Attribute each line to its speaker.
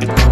Speaker 1: you.